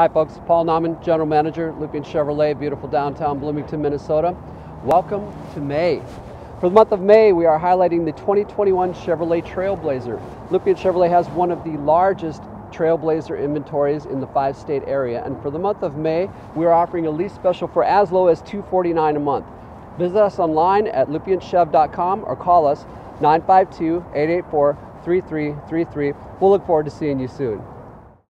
Hi, folks. Paul Nauman, General Manager, Lupient Chevrolet, beautiful downtown Bloomington, Minnesota. Welcome to May. For the month of May, we are highlighting the 2021 Chevrolet Trailblazer. Lupient Chevrolet has one of the largest Trailblazer inventories in the five state area. And for the month of May, we are offering a lease special for as low as $249 a month. Visit us online at lupientchev.com or call us 952 884 3333. We'll look forward to seeing you soon.